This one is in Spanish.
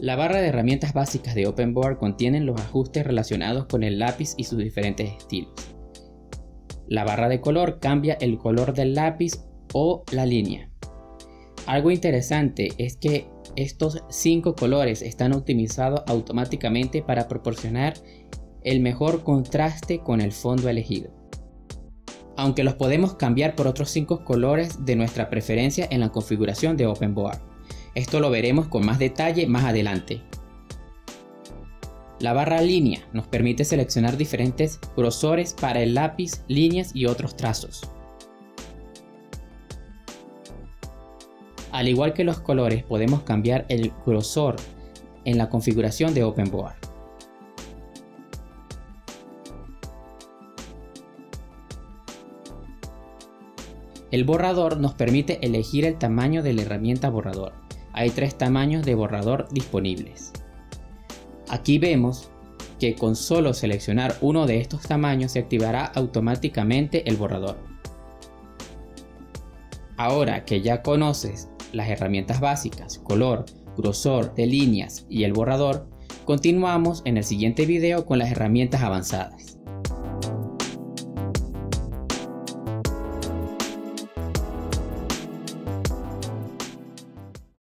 La barra de herramientas básicas de OpenBoard contienen los ajustes relacionados con el lápiz y sus diferentes estilos. La barra de color cambia el color del lápiz o la línea. Algo interesante es que estos cinco colores están optimizados automáticamente para proporcionar el mejor contraste con el fondo elegido. Aunque los podemos cambiar por otros cinco colores de nuestra preferencia en la configuración de OpenBoard. Esto lo veremos con más detalle más adelante. La barra línea nos permite seleccionar diferentes grosores para el lápiz, líneas y otros trazos. Al igual que los colores, podemos cambiar el grosor en la configuración de OpenBoard. El borrador nos permite elegir el tamaño de la herramienta borrador hay tres tamaños de borrador disponibles. Aquí vemos que con solo seleccionar uno de estos tamaños se activará automáticamente el borrador. Ahora que ya conoces las herramientas básicas, color, grosor de líneas y el borrador, continuamos en el siguiente video con las herramientas avanzadas.